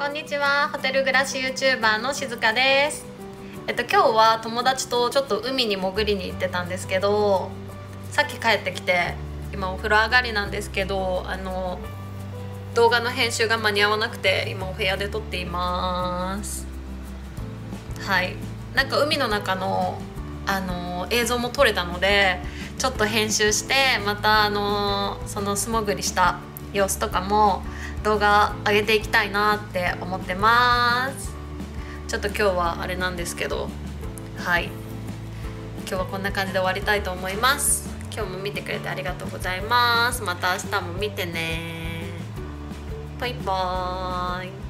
こんにちは。ホテル暮らし YouTuber のしずかです。えっと今日は友達とちょっと海に潜りに行ってたんですけどさっき帰ってきて今お風呂上がりなんですけどあの動画の編集が間に合わなくて今お部屋で撮っています。はい。なんか海の中のあの映像も撮れたのでちょっと編集してまたあのその素潜りした様子とかも動画上げていきたいなって思ってます。ちょっと今日はあれなんですけどはい。今日はこんな感じで終わりたいと思います。今日も見てくれてありがとうございます。また明日も見てね。バイバーイ。